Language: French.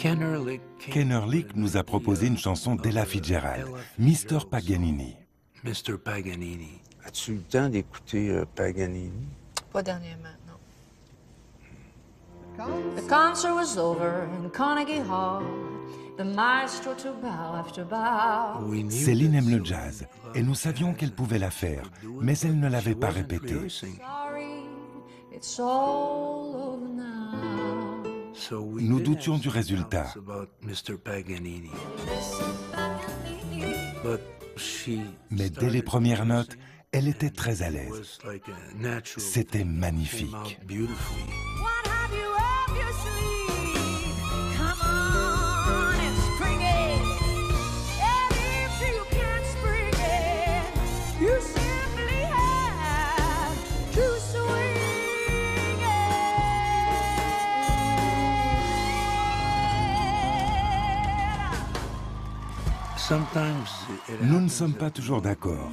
Kennerlich nous a proposé une chanson d'Ella Fitzgerald, Mr. Paganini. Mr. Paganini. As-tu le temps d'écouter euh, Paganini? Pas dernièrement, non. The concert was over in Carnegie Hall. The maestro bow after bow. Céline aime le jazz et nous savions qu'elle pouvait la faire, mais elle ne l'avait pas répété. rehearsing, Sorry, it's all Nous doutions du résultat. Mais dès les premières notes, elle était très à l'aise. C'était magnifique. Nous ne sommes pas toujours d'accord.